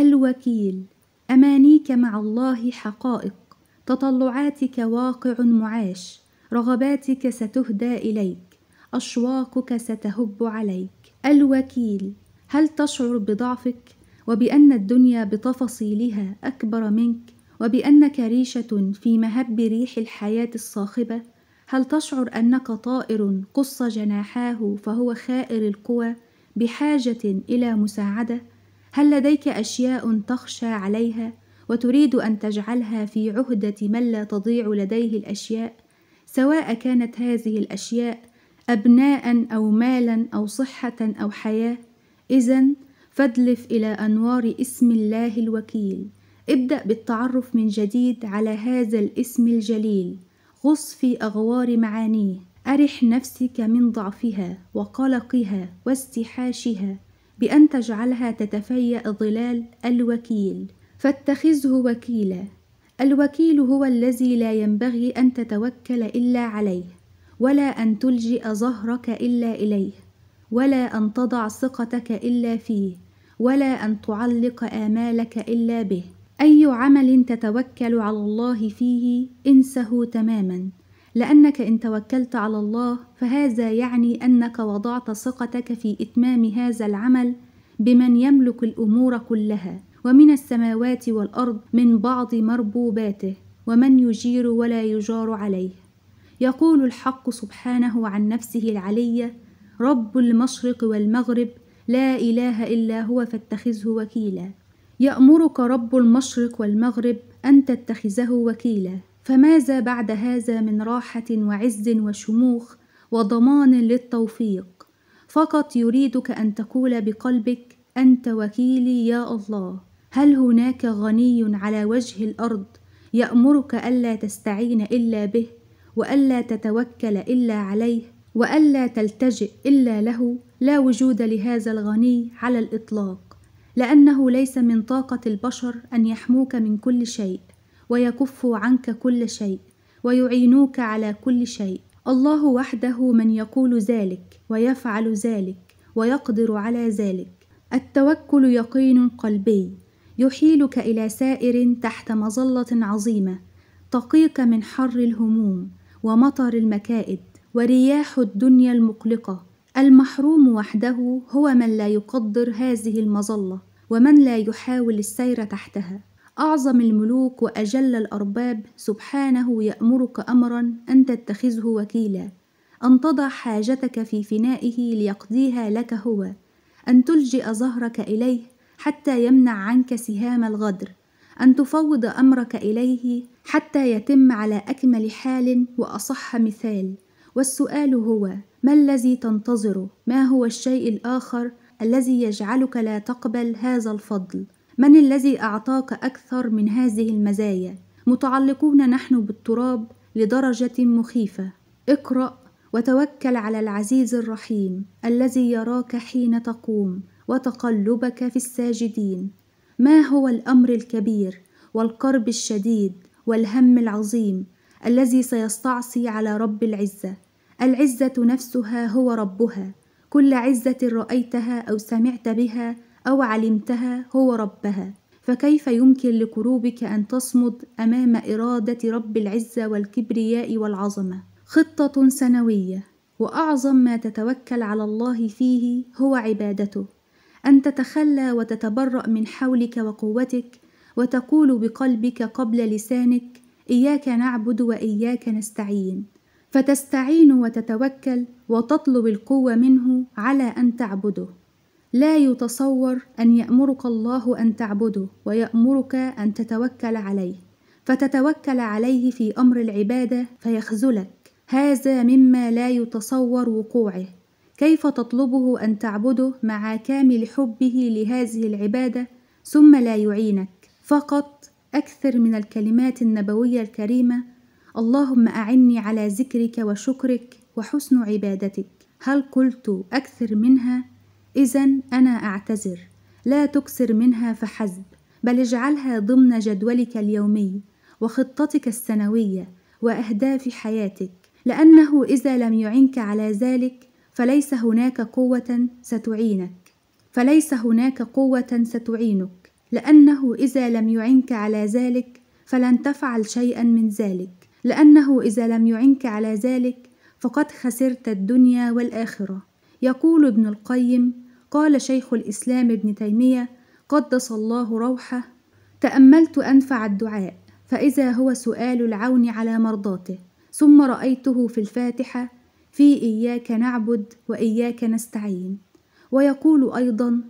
الوكيل أمانيك مع الله حقائق تطلعاتك واقع معاش رغباتك ستهدى إليك أشواقك ستهب عليك. الوكيل هل تشعر بضعفك؟ وبأن الدنيا بتفاصيلها أكبر منك وبأنك ريشة في مهب ريح الحياة الصاخبة هل تشعر أنك طائر قص جناحاه فهو خائر القوى بحاجة إلى مساعدة؟ هل لديك أشياء تخشى عليها وتريد أن تجعلها في عهدة من لا تضيع لديه الأشياء؟ سواء كانت هذه الأشياء أبناء أو مالا أو صحة أو حياة؟ إذا فادلف إلى أنوار اسم الله الوكيل. ابدأ بالتعرف من جديد على هذا الاسم الجليل. غص في أغوار معانيه. أرح نفسك من ضعفها وقلقها واستحاشها. بأن تجعلها تتفيأ ظلال الوكيل فاتخذه وكيلا. الوكيل هو الذي لا ينبغي أن تتوكل إلا عليه ولا أن تلجئ ظهرك إلا إليه ولا أن تضع ثقتك إلا فيه ولا أن تعلق آمالك إلا به. أي عمل تتوكل على الله فيه إنسه تماما. لأنك إن توكلت على الله فهذا يعني أنك وضعت ثقتك في إتمام هذا العمل بمن يملك الأمور كلها ومن السماوات والأرض من بعض مربوباته ومن يجير ولا يجار عليه. يقول الحق سبحانه عن نفسه العليه رب المشرق والمغرب لا إله إلا هو فاتخذه وكيلا. يأمرك رب المشرق والمغرب أن تتخذه وكيلا. فماذا بعد هذا من راحة وعز وشموخ وضمان للتوفيق؟ فقط يريدك أن تقول بقلبك أنت وكيلي يا الله. هل هناك غني على وجه الأرض يأمرك ألا تستعين إلا به وألا تتوكل إلا عليه وألا تلتجئ إلا له؟ لا وجود لهذا الغني على الإطلاق لأنه ليس من طاقة البشر أن يحموك من كل شيء. ويكفوا عنك كل شيء ويعينوك على كل شيء. الله وحده من يقول ذلك ويفعل ذلك ويقدر على ذلك. التوكل يقين قلبي يحيلك إلى سائر تحت مظلة عظيمة. تقيك من حر الهموم ومطر المكائد ورياح الدنيا المقلقة. المحروم وحده هو من لا يقدر هذه المظلة ومن لا يحاول السير تحتها. أعظم الملوك وأجل الأرباب سبحانه يأمرك امرا أن تتخذه وكيلا أن تضع حاجتك في فنائه ليقضيها لك هو أن تلجئ ظهرك إليه حتى يمنع عنك سهام الغدر أن تفوض أمرك إليه حتى يتم على أكمل حال وأصح مثال. والسؤال هو ما الذي تنتظره؟ ما هو الشيء الآخر الذي يجعلك لا تقبل هذا الفضل؟ من الذي أعطاك أكثر من هذه المزايا؟ متعلقون نحن بالتراب لدرجة مخيفة. اقرأ وتوكل على العزيز الرحيم الذي يراك حين تقوم وتقلبك في الساجدين. ما هو الأمر الكبير والقرب الشديد والهم العظيم الذي سيستعصي على رب العزة؟ العزة نفسها هو ربها. كل عزة رأيتها أو سمعت بها أو علمتها هو ربها فكيف يمكن لكروبك أن تصمد أمام إرادة رب العزة والكبرياء والعظمة؟ خطة سنوية وأعظم ما تتوكل على الله فيه هو عبادته. أن تتخلى وتتبرأ من حولك وقوتك وتقول بقلبك قبل لسانك إياك نعبد وإياك نستعين. فتستعين وتتوكل وتطلب القوة منه على أن تعبده. لا يتصور أن يأمرك الله أن تعبده ويأمرك أن تتوكل عليه. فتتوكل عليه في أمر العبادة فيخذلك. هذا مما لا يتصور وقوعه. كيف تطلبه أن تعبده مع كامل حبه لهذه العبادة ثم لا يعينك؟ فقط أكثر من الكلمات النبوية الكريمة اللهم أعني على ذكرك وشكرك وحسن عبادتك. هل قلت أكثر منها؟ اذا أنا أعتذر. لا تكثر منها فحسب بل اجعلها ضمن جدولك اليومي وخطتك السنوية وأهداف حياتك لأنه إذا لم يعنك على ذلك فليس هناك قوة ستعينك. فليس هناك قوة ستعينك لأنه إذا لم يعنك على ذلك فلن تفعل شيئا من ذلك. لأنه إذا لم يعنك على ذلك فقد خسرت الدنيا والآخرة. يقول ابن القيم قال شيخ الإسلام ابن تيمية قدس الله روحه تأملت أنفع الدعاء فإذا هو سؤال العون على مرضاته ثم رأيته في الفاتحة في إياك نعبد وإياك نستعين. ويقول أيضا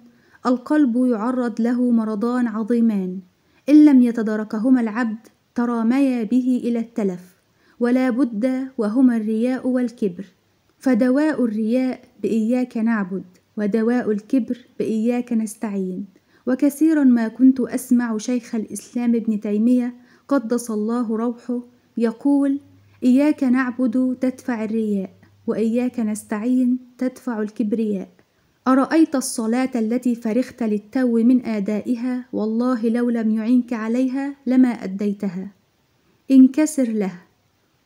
القلب يعرض له مرضان عظيمان إن لم يتداركهما العبد تراميا به إلى التلف ولا بد وهما الرياء والكبر. فدواء الرياء بإياك نعبد. ودواء الكبر بإياك نستعين. وكثيرا ما كنت أسمع شيخ الإسلام ابن تيمية قدس الله روحه يقول إياك نعبد تدفع الرياء وإياك نستعين تدفع الكبرياء. أرأيت الصلاة التي فرغت للتو من آدائها؟ والله لو لم يعينك عليها لما أديتها. انكسر له.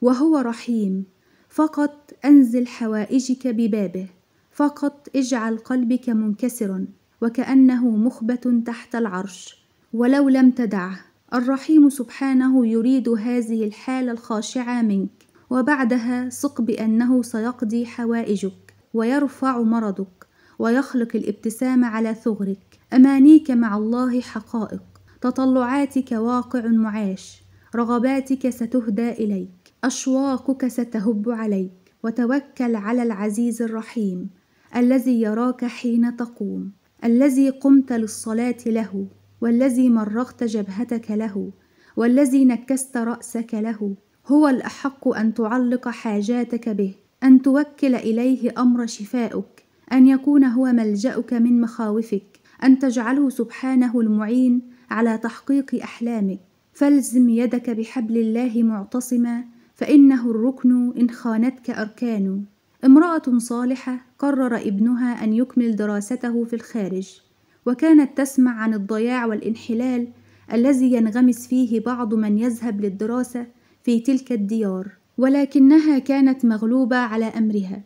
وهو رحيم. فقط أنزل حوائجك ببابه. فقط اجعل قلبك منكسرا وكأنه مخبة تحت العرش ولو لم تدعه الرحيم سبحانه يريد هذه الحالة الخاشعة منك وبعدها ثق بأنه سيقضي حوائجك ويرفع مرضك ويخلق الابتسام على ثغرك. أمانيك مع الله حقائق تطلعاتك واقع معاش رغباتك ستهدى إليك أشواقك ستهب عليك وتوكل على العزيز الرحيم. الذي يراك حين تقوم الذي قمت للصلاة له والذي مرغت جبهتك له والذي نكست رأسك له. هو الأحق أن تعلق حاجاتك به أن توكل إليه أمر شفائك أن يكون هو ملجأك من مخاوفك أن تجعله سبحانه المعين على تحقيق أحلامك. فالزم يدك بحبل الله معتصما فإنه الركن إن خانتك أركان. امرأة صالحة قرر ابنها أن يكمل دراسته في الخارج وكانت تسمع عن الضياع والانحلال الذي ينغمس فيه بعض من يذهب للدراسة في تلك الديار ولكنها كانت مغلوبة على أمرها.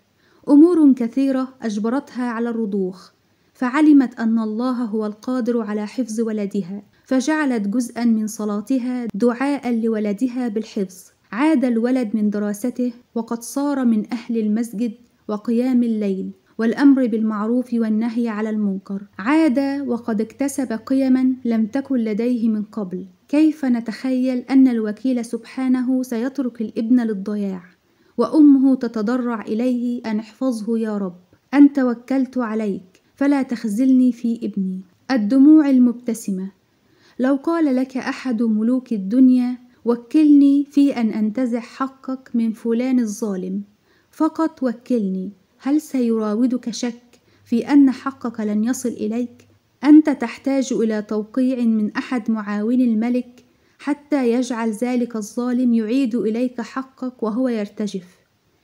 أمور كثيرة أجبرتها على الرضوخ فعلمت أن الله هو القادر على حفظ ولدها فجعلت جزءا من صلاتها دعاء لولدها بالحفظ. عاد الولد من دراسته وقد صار من أهل المسجد وقيام الليل والأمر بالمعروف والنهي على المنكر. عاد وقد اكتسب قيما لم تكن لديه من قبل. كيف نتخيل أن الوكيل سبحانه سيترك الابن للضياع وأمه تتضرع إليه أن احفظه يا رب؟ أنت وكلت عليك فلا تخزلني في ابني. الدموع المبتسمة. لو قال لك أحد ملوك الدنيا وكلني في أن أنتزع حقك من فلان الظالم. فقط وكلني هل سيراودك شك في أن حقك لن يصل إليك؟ أنت تحتاج إلى توقيع من أحد معاون الملك حتى يجعل ذلك الظالم يعيد إليك حقك وهو يرتجف.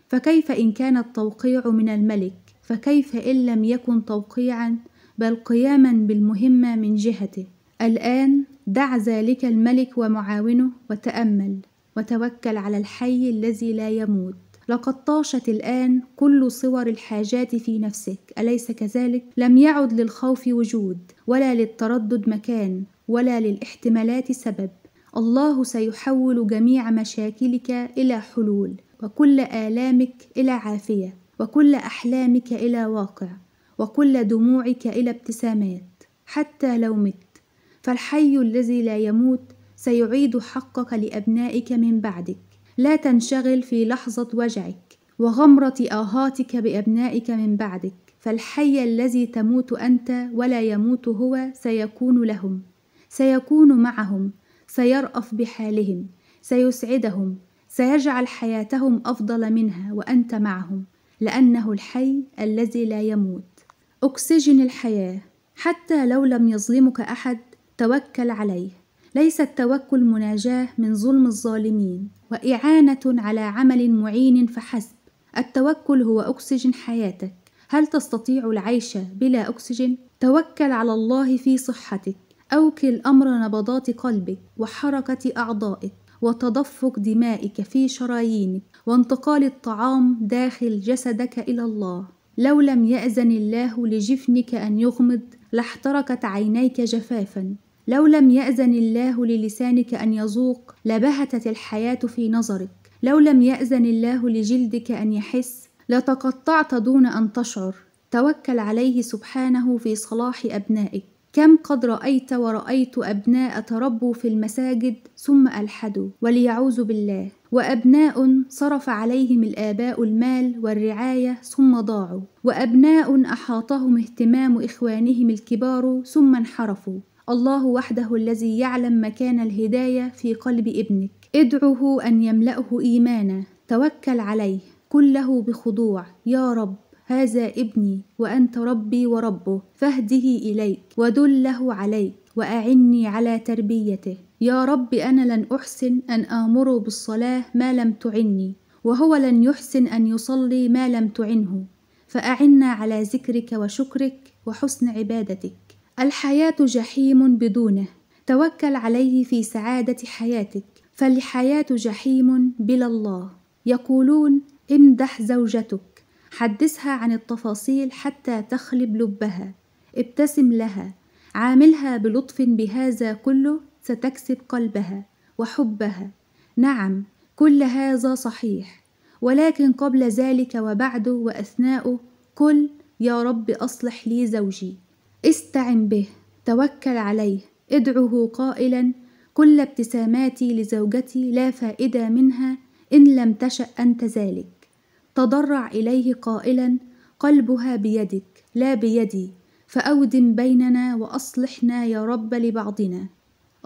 فكيف إن كان التوقيع من الملك؟ فكيف إن لم يكن توقيعا بل قياما بالمهمة من جهته؟ الآن دع ذلك الملك ومعاونه وتأمل وتوكل على الحي الذي لا يموت. لقد طاشت الآن كل صور الحاجات في نفسك. أليس كذلك؟ لم يعد للخوف وجود ولا للتردد مكان ولا للاحتمالات سبب. الله سيحول جميع مشاكلك إلى حلول وكل آلامك إلى عافية وكل أحلامك إلى واقع وكل دموعك إلى ابتسامات. حتى لو مت. فالحي الذي لا يموت سيعيد حقك لأبنائك من بعدك. لا تنشغل في لحظة وجعك وغمرة آهاتك بأبنائك من بعدك. فالحي الذي تموت أنت ولا يموت هو سيكون لهم سيكون معهم سيرأف بحالهم سيسعدهم سيجعل حياتهم أفضل منها وأنت معهم لأنه الحي الذي لا يموت. أكسجين الحياة. حتى لو لم يظلمك أحد توكل عليه. ليس التوكل مناجاة من ظلم الظالمين وإعانة على عمل معين فحسب. التوكل هو أكسجين حياتك. هل تستطيع العيش بلا أكسجين؟ توكل على الله في صحتك. أوكل أمر نبضات قلبك وحركة أعضائك وتدفق دمائك في شرايينك وانتقال الطعام داخل جسدك إلى الله. لو لم يأذن الله لجفنك أن يغمض لاحترقت عينيك جفافا. لو لم يأذن الله للسانك أن يذوق لبهتت الحياة في نظرك. لو لم يأذن الله لجلدك أن يحس لتقطعت دون أن تشعر. توكل عليه سبحانه في صلاح أبنائك. كم قد رأيت ورأيت أبناء تربوا في المساجد ثم ألحدوا. وليعوذ بالله. وأبناء صرف عليهم الآباء المال والرعاية ثم ضاعوا. وأبناء أحاطهم اهتمام إخوانهم الكبار ثم انحرفوا. الله وحده الذي يعلم مكان الهداية في قلب ابنك. ادعه أن يملأه إيمانا. توكل عليه. كله بخضوع. يا رب هذا ابني وأنت ربي وربه. فاهده إليك ودله عليك وأعني على تربيته. يا رب أنا لن أحسن أن آمر بالصلاة ما لم تعني وهو لن يحسن أن يصلي ما لم تعنه. فأعنا على ذكرك وشكرك وحسن عبادتك. الحياة جحيم بدونه. توكل عليه في سعادة حياتك. فالحياة جحيم بلا الله. يقولون امدح زوجتك. حدثها عن التفاصيل حتى تخلب لبها. ابتسم لها. عاملها بلطف بهذا كله ستكسب قلبها وحبها. نعم كل هذا صحيح. ولكن قبل ذلك وبعده وأثناءه قل يا رب أصلح لي زوجي. استعن به توكل عليه ادعه قائلا كل ابتساماتي لزوجتي لا فائدة منها إن لم تشأ أنت ذلك. تضرع إليه قائلا قلبها بيدك لا بيدي فاودم بيننا وأصلحنا يا رب لبعضنا.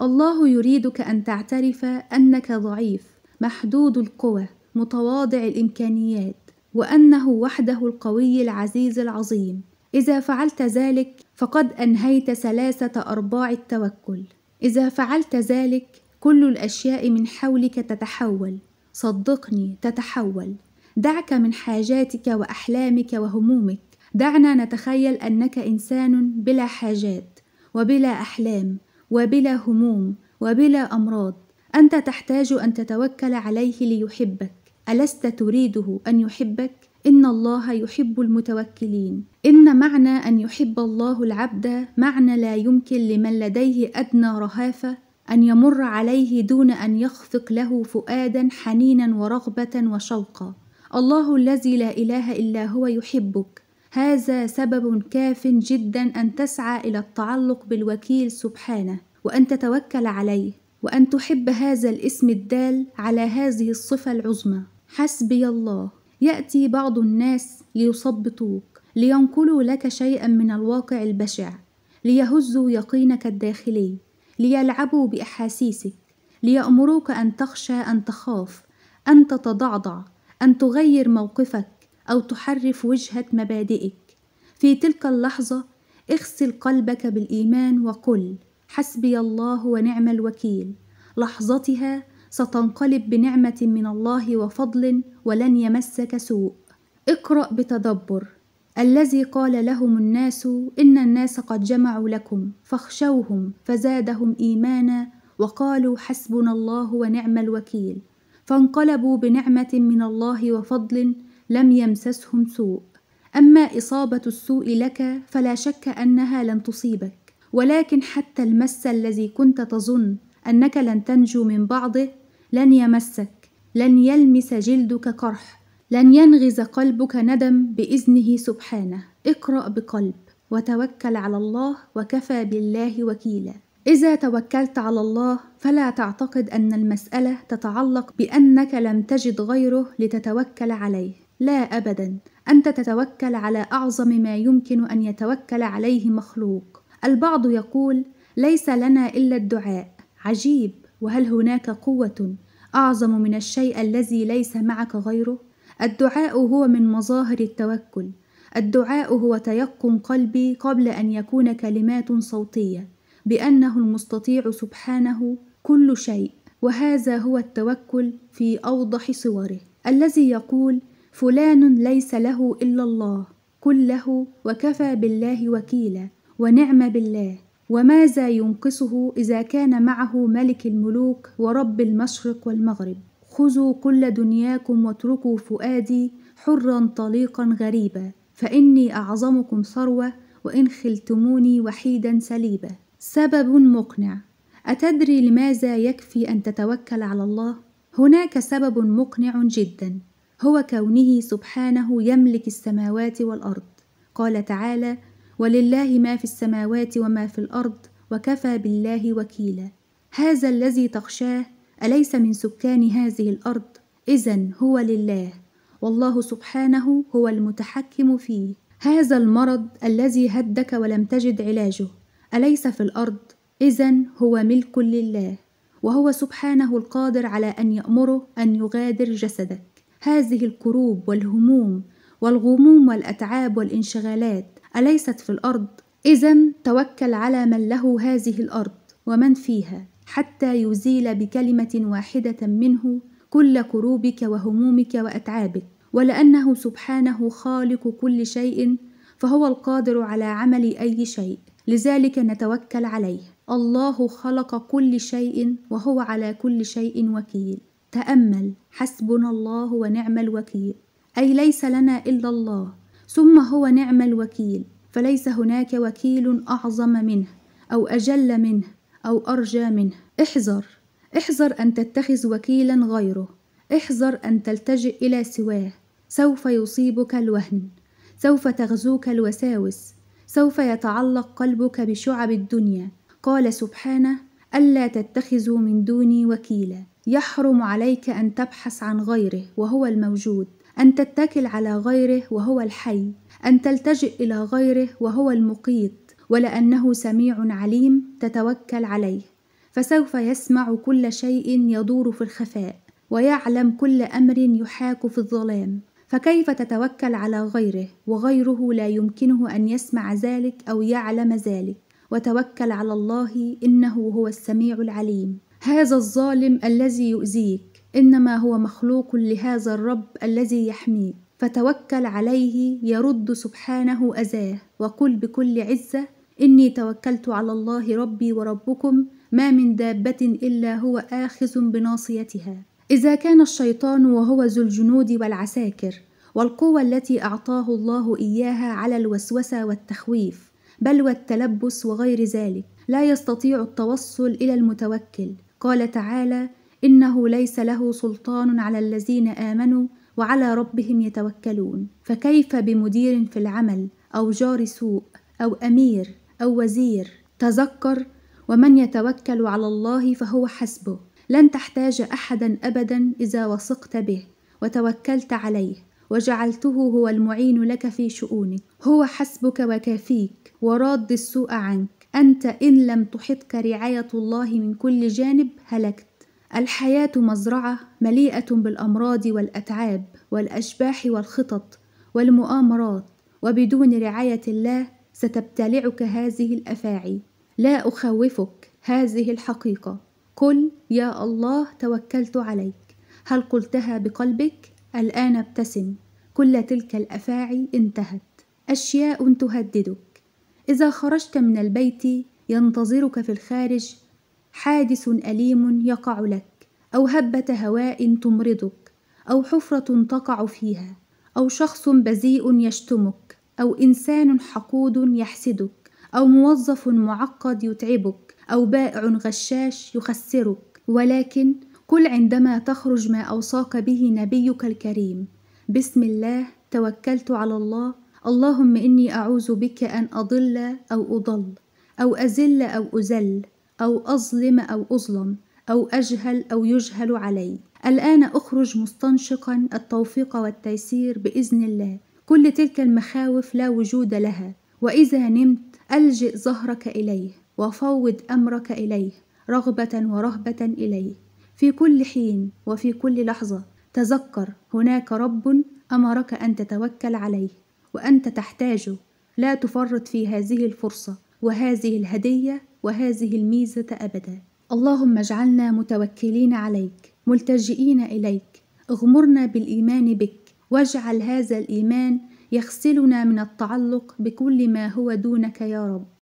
الله يريدك أن تعترف أنك ضعيف محدود القوى متواضع الإمكانيات وأنه وحده القوي العزيز العظيم. إذا فعلت ذلك فقد أنهيت ثلاثة أرباع التوكل. إذا فعلت ذلك كل الأشياء من حولك تتحول. صدقني تتحول. دعك من حاجاتك وأحلامك وهمومك. دعنا نتخيل أنك إنسان بلا حاجات وبلا أحلام وبلا هموم وبلا أمراض. أنت تحتاج أن تتوكل عليه ليحبك. ألست تريده أن يحبك؟ إن الله يحب المتوكلين. إن معنى أن يحب الله العبد معنى لا يمكن لمن لديه أدنى رهافة أن يمر عليه دون أن يخفق له فؤادا حنينا ورغبة وشوقا. الله الذي لا إله إلا هو يحبك. هذا سبب كاف جدا أن تسعى إلى التعلق بالوكيل سبحانه وأن تتوكل عليه وأن تحب هذا الاسم الدال على هذه الصفة العظمى. حسبي الله. يأتي بعض الناس ليثبطوك لينقلوا لك شيئا من الواقع البشع ليهزوا يقينك الداخلي ليلعبوا بأحاسيسك ليأمروك أن تخشى أن تخاف أن تتضعضع أن تغير موقفك أو تحرف وجهه مبادئك. في تلك اللحظة اغسل قلبك بالإيمان وقل حسبي الله ونعم الوكيل. لحظتها ستنقلب بنعمة من الله وفضل ولن يمسك سوء. اقرأ بتدبر. الذي قال لهم الناس إن الناس قد جمعوا لكم فاخشوهم فزادهم إيمانا وقالوا حسبنا الله ونعم الوكيل. فانقلبوا بنعمة من الله وفضل لم يمسسهم سوء. أما إصابة السوء لك فلا شك أنها لن تصيبك. ولكن حتى المس الذي كنت تظن أنك لن تنجو من بعضه لن يمسك لن يلمس جلدك قرح لن ينغز قلبك ندم بإذنه سبحانه. اقرأ بقلب وتوكل على الله وكفى بالله وكيلا. إذا توكلت على الله فلا تعتقد أن المسألة تتعلق بأنك لم تجد غيره لتتوكل عليه. لا ابدا. أنت تتوكل على أعظم ما يمكن أن يتوكل عليه مخلوق. البعض يقول ليس لنا إلا الدعاء. عجيب. وهل هناك قوة أعظم من الشيء الذي ليس معك غيره؟ الدعاء هو من مظاهر التوكل. الدعاء هو تيقن قلبي قبل أن يكون كلمات صوتية بأنه المستطيع سبحانه كل شيء وهذا هو التوكل في أوضح صوره الذي يقول فلان ليس له إلا الله كله وكفى بالله وكيلا ونعم بالله. وماذا ينقصه إذا كان معه ملك الملوك ورب المشرق والمغرب؟ خذوا كل دنياكم واتركوا فؤادي حرا طليقا غريبا فإني أعظمكم ثروة وإن خلتموني وحيدا سليبا. سبب مقنع. أتدري لماذا يكفي أن تتوكل على الله؟ هناك سبب مقنع جدا. هو كونه سبحانه يملك السماوات والأرض. قال تعالى ولله ما في السماوات وما في الأرض وكفى بالله وكيلا. هذا الذي تخشاه أليس من سكان هذه الأرض؟ إذا هو لله. والله سبحانه هو المتحكم فيه. هذا المرض الذي هدك ولم تجد علاجه. أليس في الأرض؟ إذا هو ملك لله. وهو سبحانه القادر على أن يأمره أن يغادر جسدك. هذه الكروب والهموم والغموم والأتعاب والانشغالات أليست في الأرض؟ إذا توكل على من له هذه الأرض ومن فيها حتى يزيل بكلمة واحدة منه كل كروبك وهمومك وأتعابك. ولأنه سبحانه خالق كل شيء فهو القادر على عمل أي شيء. لذلك نتوكل عليه. الله خلق كل شيء وهو على كل شيء وكيل. تأمل. حسبنا الله ونعم الوكيل. أي ليس لنا إلا الله. ثم هو نعم الوكيل فليس هناك وكيل أعظم منه أو أجل منه أو أرجى منه. احذر احذر أن تتخذ وكيلا غيره. احذر أن تلتجئ إلى سواه. سوف يصيبك الوهن. سوف تغزوك الوساوس. سوف يتعلق قلبك بشعب الدنيا. قال سبحانه ألا تتخذوا من دوني وكيلا. يحرم عليك أن تبحث عن غيره وهو الموجود. أن تتكل على غيره وهو الحي أن تلتجئ إلى غيره وهو المقيت ولأنه سميع عليم تتوكل عليه. فسوف يسمع كل شيء يدور في الخفاء ويعلم كل أمر يحاك في الظلام. فكيف تتوكل على غيره وغيره لا يمكنه أن يسمع ذلك أو يعلم ذلك؟ وتوكل على الله إنه هو السميع العليم. هذا الظالم الذي يؤذيك. إنما هو مخلوق لهذا الرب الذي يحميك فتوكل عليه يرد سبحانه أذاه وقل بكل عزة إني توكلت على الله ربي وربكم ما من دابة إلا هو آخذ بناصيتها. إذا كان الشيطان وهو ذو الجنود والعساكر والقوة التي أعطاه الله إياها على الوسوسة والتخويف بل والتلبس وغير ذلك لا يستطيع التوصل إلى المتوكل. قال تعالى إنه ليس له سلطان على الذين آمنوا وعلى ربهم يتوكلون. فكيف بمدير في العمل أو جار سوء أو أمير أو وزير تذكر ومن يتوكل على الله فهو حسبه؟ لن تحتاج أحدا أبدا إذا وثقت به وتوكلت عليه وجعلته هو المعين لك في شؤونك. هو حسبك وكافيك وراد السوء عنك. أنت إن لم تحطك رعاية الله من كل جانب هلكت. الحياة مزرعة مليئة بالأمراض والأتعاب والأشباح والخطط والمؤامرات وبدون رعاية الله ستبتلعك هذه الأفاعي. لا أخوفك هذه الحقيقة. قل يا الله توكلت عليك. هل قلتها بقلبك؟ الآن ابتسم. كل تلك الأفاعي انتهت. أشياء تهددك. إذا خرجت من البيت ينتظرك في الخارج حادث أليم يقع لك أو هبة هواء تمرضك أو حفرة تقع فيها أو شخص بذيء يشتمك أو إنسان حقود يحسدك أو موظف معقد يتعبك أو بائع غشاش يخسرك. ولكن قل عندما تخرج ما أوصاك به نبيك الكريم. بسم الله توكلت على الله. اللهم إني أعوذ بك أن أضل أو أضل أو أزل أو أزل. أو أظلم أو أظلم أو أجهل أو يجهل علي. الآن أخرج مستنشقا التوفيق والتيسير بإذن الله. كل تلك المخاوف لا وجود لها. وإذا نمت ألجئ ظهرك إليه وفوض أمرك إليه رغبة ورهبة إليه. في كل حين وفي كل لحظة تذكر هناك رب أمرك أن تتوكل عليه وأنت تحتاجه. لا تفرط في هذه الفرصة. وهذه الهدية وهذه الميزة أبدا. اللهم اجعلنا متوكلين عليك ملتجئين إليك اغمرنا بالإيمان بك واجعل هذا الإيمان يغسلنا من التعلق بكل ما هو دونك يا رب.